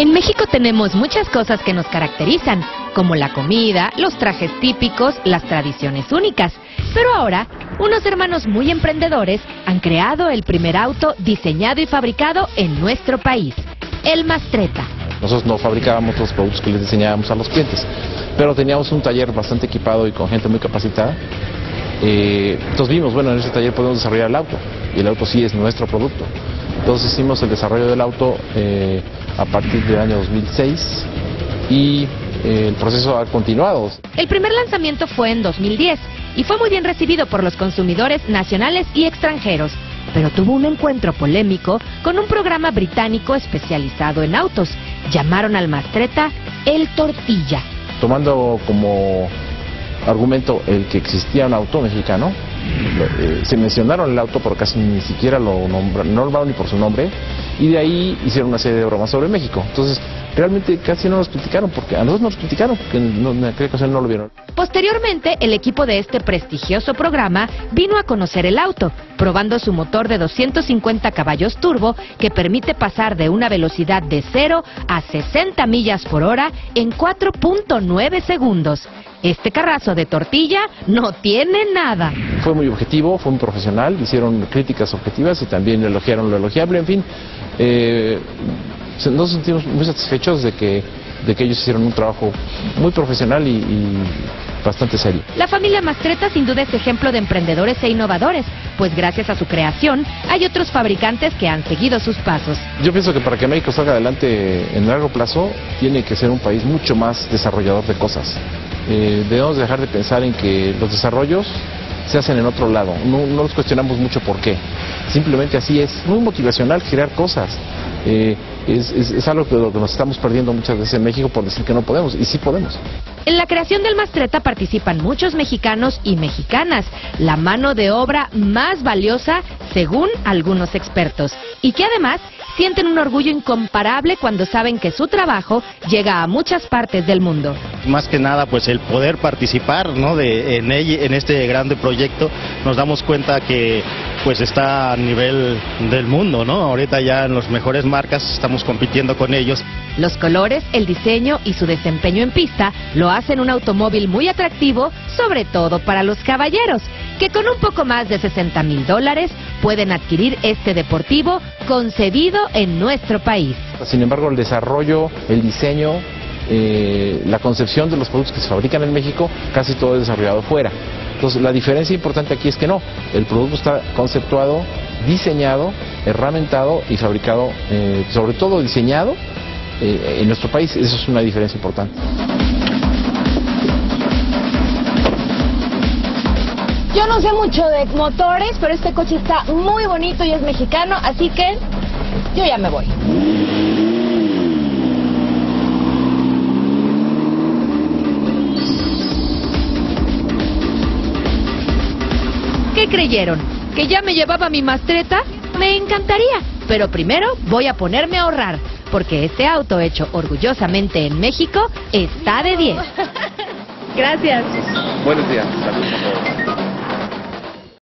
En México tenemos muchas cosas que nos caracterizan, como la comida, los trajes típicos, las tradiciones únicas. Pero ahora, unos hermanos muy emprendedores han creado el primer auto diseñado y fabricado en nuestro país, el Mastreta. Nosotros no fabricábamos los productos que les diseñábamos a los clientes, pero teníamos un taller bastante equipado y con gente muy capacitada. Eh, entonces vimos, bueno, en ese taller podemos desarrollar el auto, y el auto sí es nuestro producto. Entonces hicimos el desarrollo del auto eh, a partir del año 2006 y eh, el proceso ha continuado. El primer lanzamiento fue en 2010 y fue muy bien recibido por los consumidores nacionales y extranjeros, pero tuvo un encuentro polémico con un programa británico especializado en autos. Llamaron al Mastreta el Tortilla. Tomando como argumento el que existía un auto mexicano, eh, se mencionaron el auto, pero casi ni siquiera lo nombraron, no nombraron ni por su nombre, y de ahí hicieron una serie de bromas sobre México. Entonces, realmente casi no nos criticaron, porque a nosotros nos criticaron, porque no, en aquella ocasión no lo vieron. Posteriormente, el equipo de este prestigioso programa vino a conocer el auto, probando su motor de 250 caballos turbo que permite pasar de una velocidad de 0 a 60 millas por hora en 4.9 segundos. Este carrazo de tortilla no tiene nada. Fue muy objetivo, fue muy profesional, hicieron críticas objetivas y también elogiaron lo elogiable, en fin. Eh, nos sentimos muy satisfechos de que, de que ellos hicieron un trabajo muy profesional y, y bastante serio. La familia Mastreta sin duda es ejemplo de emprendedores e innovadores, pues gracias a su creación hay otros fabricantes que han seguido sus pasos. Yo pienso que para que México salga adelante en largo plazo tiene que ser un país mucho más desarrollador de cosas. Eh, debemos dejar de pensar en que los desarrollos se hacen en otro lado. No, los cuestionamos mucho por qué. Simplemente así es muy motivacional crear cosas. Eh, es, algo que, lo que nos estamos perdiendo muchas veces en México por decir que no podemos, y sí podemos. En la creación del Mastreta participan muchos mexicanos y mexicanas, la mano de obra más valiosa según algunos expertos, y que además sienten un orgullo incomparable cuando saben que su trabajo llega a muchas partes del mundo. Más que nada, pues el poder participar ¿no? de, en, en este grande proyecto, nos damos cuenta que pues está a nivel del mundo, ¿no? Ahorita ya en las mejores marcas estamos compitiendo con ellos. Los colores, el diseño y su desempeño en pista lo hacen un automóvil muy atractivo, sobre todo para los caballeros, que con un poco más de 60 mil dólares pueden adquirir este deportivo concebido en nuestro país. Sin embargo, el desarrollo, el diseño, eh, la concepción de los productos que se fabrican en México, casi todo es desarrollado fuera. Entonces, la diferencia importante aquí es que no, el producto está conceptuado, diseñado, herramientado y fabricado, eh, sobre todo diseñado eh, en nuestro país. Eso es una diferencia importante. Yo no sé mucho de motores, pero este coche está muy bonito y es mexicano, así que yo ya me voy. ¿Qué creyeron? ¿Que ya me llevaba mi mastreta? Me encantaría, pero primero voy a ponerme a ahorrar, porque este auto hecho orgullosamente en México está de 10. Gracias. Buenos días. Saludos a todos.